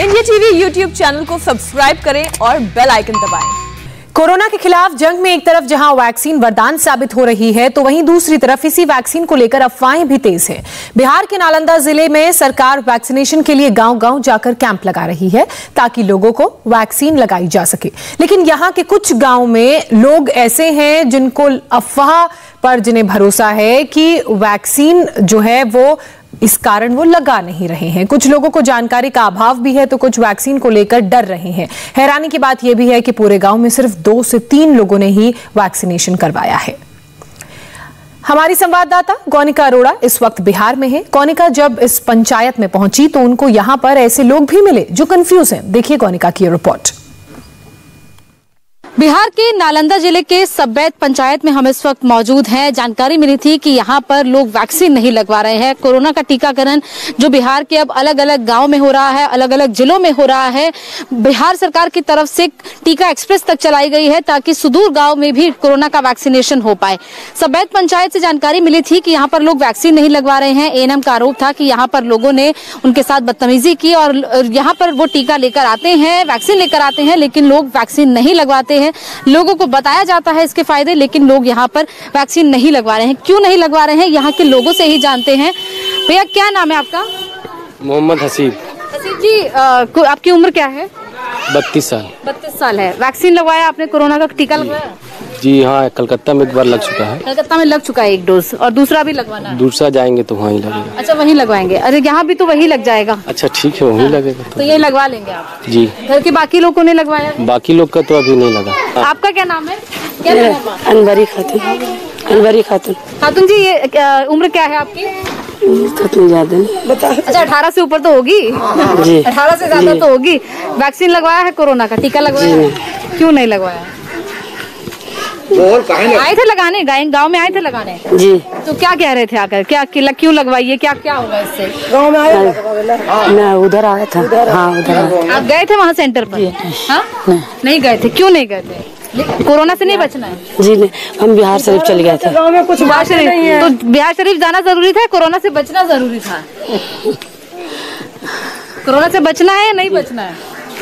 India TV YouTube channel को subscribe करें और बेल आइकन दबाएँ। कोरोना के खिलाफ जंग में एक तरफ़ जहाँ वैक्सीन वरदान साबित हो रही है तो वहीं दूसरी तरफ़ इसी वैक्सीन को लेकर अफवाहें भी तेज है बिहार के नालंदा ज़िले में सरकार वैक्सीनेशन के लिए गांव-गांव जाकर कैंप लगा रही है, ताकि लोगों को वैक्सीन लगाई जा सके लेकिन यहाँ के कुछ गाँव में लोग ऐसे हैं जिनको अफवाह पर जिन्हें भरोसा है कि वैक्सीन जो है वो इस कारण वो लगा नहीं रहे हैं। कुछ लोगों को जानकारी का अभाव भी है तो कुछ वैक्सीन को लेकर डर रहे हैं। हैरानी की बात यह भी है कि पूरे गाँव में सिर्फ़ दो से तीन लोगों ने ही वैक्सीनेशन करवाया है। हमारी संवाददाता कौनिका अरोड़ा इस वक्त बिहार में है। कौनिका जब इस पंचायत में पहुँची तो उनको यहाँ पर ऐसे लोग भी मिले जो कंफ्यूज हैं। देखिए कौनिका की रिपोर्ट बिहार के नालंदा ज़िले के सब्बैत पंचायत में हम इस वक्त मौजूद हैं। जानकारी मिली थी कि यहाँ पर लोग वैक्सीन नहीं लगवा रहे हैं। कोरोना का टीकाकरण जो बिहार के अब अलग अलग गाँव में हो रहा है अलग अलग जिलों में हो रहा है, बिहार सरकार की तरफ़ से टीका एक्सप्रेस तक चलाई गई है ताकि सुदूर गाँव में भी कोरोना का वैक्सीनेशन हो पाए। सब्बैत पंचायत से जानकारी मिली थी कि यहाँ पर लोग वैक्सीन नहीं लगवा रहे हैं। एएनएम का आरोप था कि यहाँ पर लोगों ने उनके साथ बदतमीजी की और यहाँ पर वो टीका लेकर आते हैं, वैक्सीन लेकर आते हैं, लेकिन लोग वैक्सीन नहीं लगवाते हैं। लोगों को बताया जाता है इसके फ़ायदे लेकिन लोग यहाँ पर वैक्सीन नहीं लगवा रहे हैं। क्यों नहीं लगवा रहे हैं? यहाँ के लोगों से ही जानते हैं। भैया क्या नाम है आपका? मोहम्मद हसीब। हसीब जी आ, आपकी उम्र क्या है? बत्तीस साल। बत्तीस साल है। वैक्सीन लगवाया आपने? कोरोना का टीका लगवाया? जी हाँ कलकत्ता में एक बार लग चुका है। कलकत्ता में लग चुका है एक डोज और दूसरा भी लगवाना दूसरा जाएँगे तो वहीं लगेगा। अच्छा वहीं लगवाएँगे। अरे यहाँ भी तो वही लग जाएगा। अच्छा ठीक है वहीं लगेगा तो। तो ये लगवा लेंगे आप। जी। घर के बाकी लोगों ने लगवाया बाकी लोग का तो अभी नहीं लगा। आपका क्या नाम है? क्या नाम है आपका? अनवरी खातून। अनवरी खातून। खातून जी ये उम्र क्या है आपकी? खातून ज़्यादा नहीं। अच्छा अठारह से ऊपर तो होगी? अठारह से ज़्यादा तो होगी। वैक्सीन लगवाया है कोरोना का? टीका लगवाया है? क्यों नहीं लगवाया? आए थे लगाने? गाय- गाँव में आए थे लगाने? जी। तो क्या कह रहे थे आकर? क्या क्यों लगवाइए? क्या क्या होगा इससे? गाँव में आए मैं उधर आया था। हाँ उधर आप गए थे वहाँ सेंटर पर? हाँ? नहीं। गए थे? क्यों नहीं गए थे? कोरोना से नहीं बचना है? जी नहीं। हम बिहार शरीफ चले गए थे। गाँव में कुछ बिहार शरीफ तो बिहार शरीफ जाना ज़रूरी था कोरोना से बचना ज़रूरी था? कोरोना से बचना है या नहीं बचना है?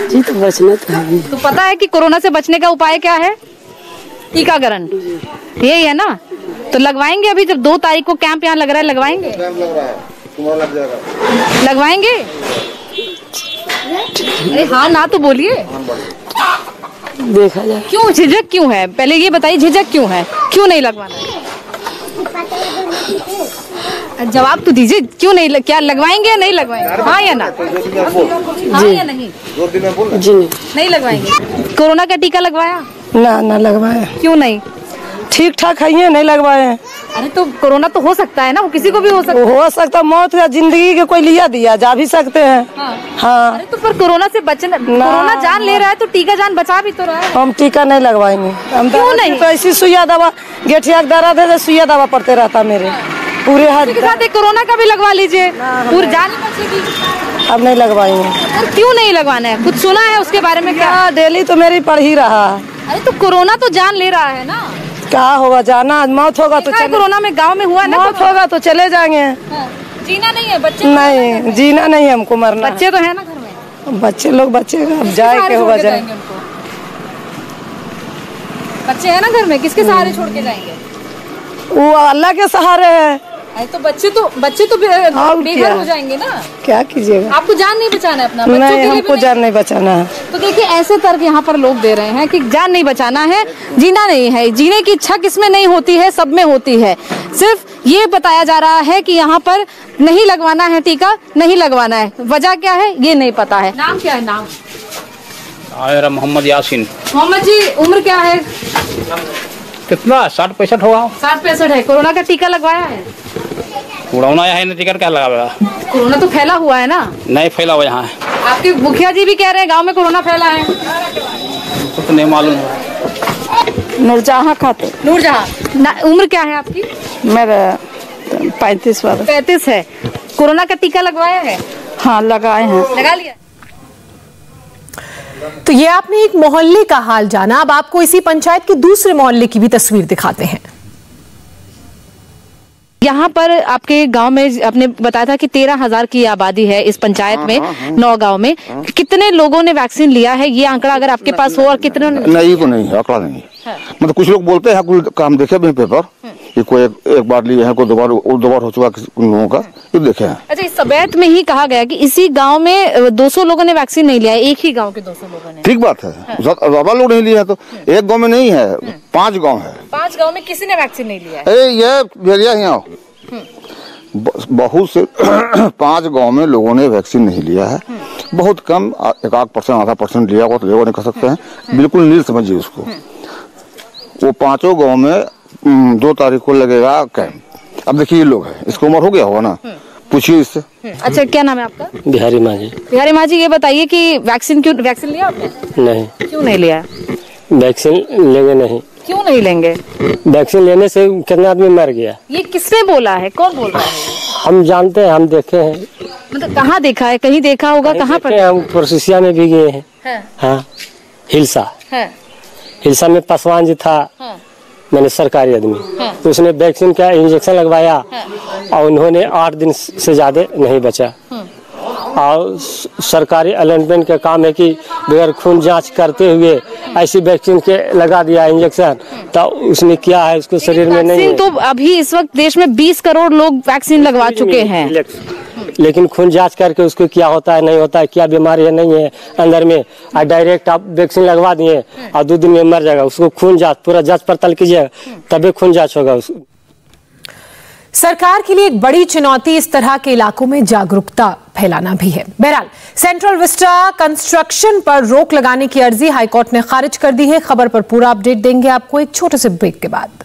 जी तो बचना तो है। तो पता है कि कोरोना से बचने का उपाय क्या है? टीकाकरण। यही है ना? तो लगवाएँगे अभी जब दो तारीख को कैंप यहाँ लग रहा है लगवाएँगे? लगवाएँगे? अरे हाँ ना तो बोलिए। देखा जाए। क्यों झिझक क्यों है? पहले ये बताइए झिझक क्यों है? क्यों नहीं लगवाना? जवाब तो दीजिए क्यों नहीं लग, क्या लगवाएँगे या नहीं लगवाएँगे? हाँ या ना? हाँ या नहीं? जी। नहीं नहीं लगवाएँगे। कोरोना का टीका लगवाया? ना ना लगवाए। क्यों नहीं? ठीक ठाक है नहीं लगवाए। अरे तो कोरोना तो हो सकता है ना वो किसी को भी हो सकता है। हो सकता मौत या ज़िंदगी के कोई लिया दिया जा भी सकते हैं। हाँ। हाँ। अरे तो पर कोरोना से बचना कोरोना जान ले रहा है तो टीका जान बचा भी तो रहा है। हम टीका नहीं लगवाएँगे। हम क्यों नहीं? तो ऐसी सुइया दवा गेठिया का दर्द है तो सुइया दवा पड़ते रहता मेरे। पूरे हाथ के साथ कोरोना का भी लगवा लीजिए। पूरी जान अब नहीं लगवाएँगे। क्यों नहीं लगवाना है? कुछ सुना है उसके बारे में क्या? डेली तो मेरी पढ़ ही रहा। है अरे तो कोरोना तो जान ले रहा है ना। क्या होगा जाना मौत होगा तो चले कोरोना में गाँव में हुआ ना मौत होगा तो चले जाएँगे। हाँ। जीना नहीं है बच्चे नहीं जीना नहीं है हमको मरना। बच्चे तो है ना घर में। बच्चे लोग बच्चे अब जाए के होगा जाए। जाएँगे बच्चे है ना घर में किसके सहारे छोड़ के जाएँगे? वो अल्लाह के सहारे है। तो बच्चे तो बच्चे तो बे- बेघर हो जाएँगे ना। क्या कीजिएगा? आपको जान नहीं बचाना है अपना बच्चों के नहीं लिए हमको जान नहीं बचाना है। तो देखिए ऐसे तर्क यहाँ पर लोग दे रहे हैं कि जान नहीं बचाना है जीना नहीं है। जीने की इच्छा किसमें नहीं होती है? सब में होती है। सिर्फ़ ये बताया जा रहा है कि यहाँ पर नहीं लगवाना है टीका नहीं लगवाना है। वजह क्या है? ये नहीं पता है। नाम क्या है? नाम मेरा मोहम्मद यासीन। मोहम्मद जी उम्र क्या है? कितना? साठ पैंसठ होगा। साठ पैंसठ है। कोरोना का टीका लगवाया है? उड़ाना है नहीं टिकट क्या लगा कोरोना तो फैला हुआ है ना? नहीं फैला हुआ यहाँ आपके मुखिया जी भी कह रहे हैं गाँव में कोरोना फैला है। कुछ नहीं मालूम। है नूरजहाँ खाते। नूरजहां? उम्र क्या है आपकी? मेरा पैंतीस वाला। पैंतीस है। कोरोना का टीका लगवाया है? हाँ लगाए हैं। लगा लिया? तो ये आपने एक मोहल्ले का हाल जाना। अब आपको इसी पंचायत के दूसरे मोहल्ले की भी तस्वीर दिखाते हैं। यहाँ पर आपके गाँव में आपने बताया था कि तेरह हज़ार की आबादी है इस पंचायत में नौ गाँव में। कितने लोगों ने वैक्सीन लिया है? ये आंकड़ा अगर आपके पास हो और कितने नहीं तो नहीं है आंकड़ा नहीं है। मतलब कुछ लोग बोलते हैं कुछ काम देखे भी हैं पेपर। कि कोई एक, एक बार लिए हैं कोई दो बार और दो बार हो चुका किसी लोगों का ये देखे। हैं अच्छा इस सबैत में ही कहा गया कि इसी गाँव में 200 लोगों ने वैक्सीन नहीं लिया है एक ही गाँव के 200 लोगों ने। ठीक बात है। ज़्यादा ज़्यादा लोग नहीं लिए हैं तो एक गाँव में नहीं है पाँच गाँव है। पाँच गाँव में किसी ने वैक्सीन नहीं लिया है। ये भेड़िया ही आओ। बहुत से पाँच गाँव में लोगों ने वैक्सीन नहीं लिया है। बहुत कम एक आध परसेंट आधा परसेंट लिया होगा तो लोगों ने कह सकते हैं। बिल्कुल नील समझिए उसको। वो पाँचों गाँव में दो तारीख को लगेगा कैंप अब देखिए ये लोग हैं इसको उम्र हो गया होगा ना? पूछिए इससे। अच्छा क्या नाम है आपका? बिहारी माँ जी बिहारी माँ जी ये बताइए कि वैक्सीन क्यों वैक्सीन लिया आपने? नहीं। क्यों नहीं लिया? वैक्सीन लेंगे नहीं। क्यों नहीं लेंगे? वैक्सीन लेने से कितना आदमी मर गया? ये किसने बोला है? कौन बोल रहा है? हम जानते हैं हम देखे हैं। मतलब कहाँ देखा है? कहीं देखा होगा कहाँ पर? हम प्रोसेसिया में भी गए हैं। हाँ। हिलसा। हिलसा में पासवान जी था। हाँ। मैंने सरकारी आदमी। तो उसने वैक्सीन का इंजेक्शन लगवाया और उन्होंने आठ दिन से ज़्यादा नहीं बचा। और सरकारी अलाइनमेंट का काम है कि बगैर खून जाँच करते हुए ऐसी वैक्सीन के लगा दिया इंजेक्शन तो उसने किया है उसको शरीर में नहीं तो अभी इस वक्त देश में 20 करोड़ लोग वैक्सीन लगवा चुके हैं लेकिन खून जाँच करके उसको क्या होता है, नहीं होता है, क्या बीमारी है, नहीं है, अंदर में, और डायरेक्ट आप वैक्सीन लगवा दिए, और दो दिन में मर जाएगा। उसको खून जाँच, पूरा जाँच पड़ताल कीजिएगा, तभी खून जाँच होगा उसको सरकार के लिए एक बड़ी चुनौती इस तरह के इलाकों में जागरूकता फैलाना भी है। बहरहाल सेंट्रल विस्टा कंस्ट्रक्शन पर रोक लगाने की अर्जी हाईकोर्ट ने खारिज कर दी है। खबर पर पूरा अपडेट देंगे आपको एक छोटे से ब्रेक के बाद।